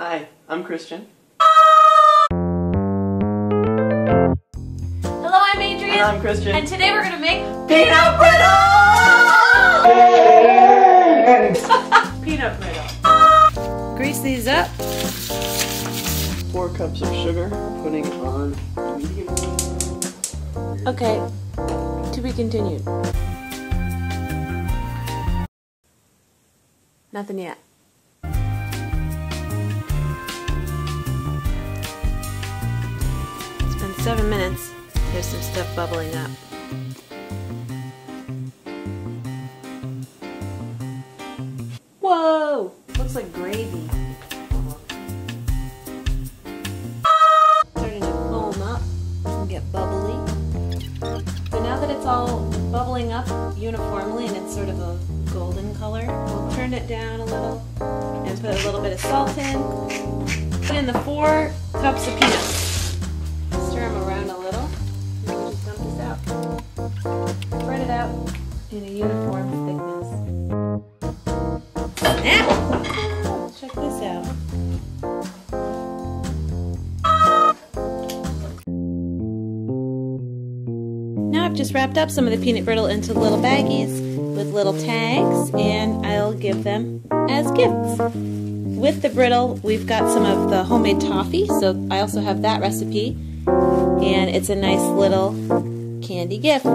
Hi, I'm Christian. Hello, I'm Adrienne. And I'm Christian. And today we're gonna make peanut brittle! peanut brittle. Grease these up. Four cups of sugar, putting on medium. Okay, to be continued. Nothing yet. Seven minutes. There's some stuff bubbling up. Whoa! Looks like gravy. Starting to foam up and get bubbly. So now that it's all bubbling up uniformly and it's sort of a golden color, we'll turn it down a little and put a little bit of salt in. Put in the four cups of peanuts. In a uniform thickness. Now, check this out. Now I've just wrapped up some of the peanut brittle into little baggies with little tags and I'll give them as gifts. With the brittle, we've got some of the homemade toffee, so I also have that recipe. And it's a nice little candy gift.